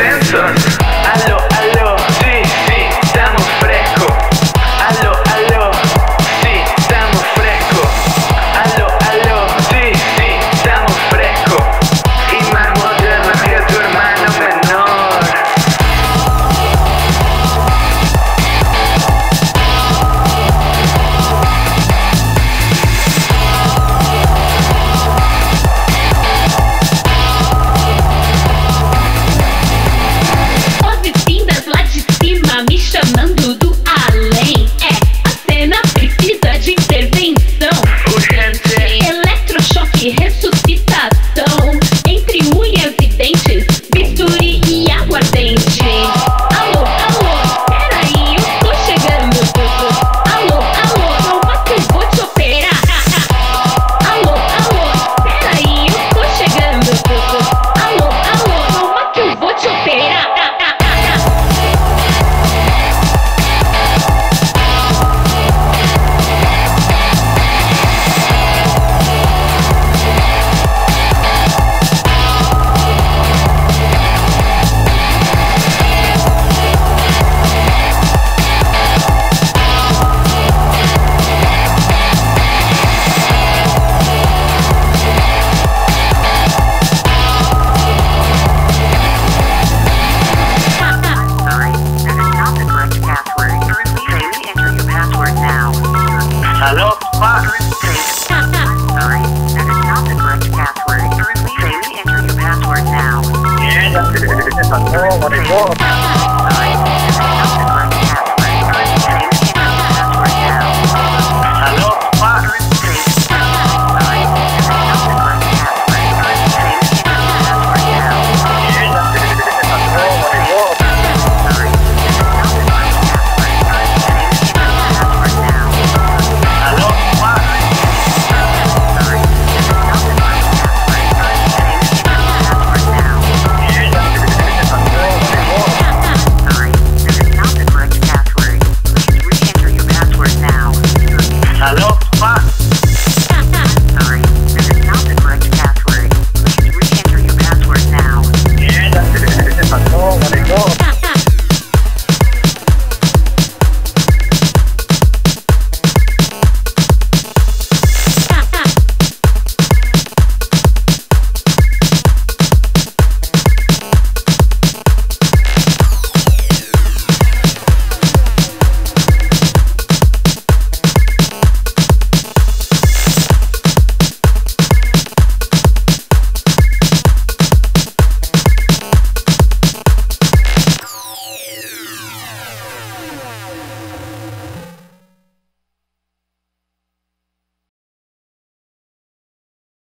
answer. What is wrong?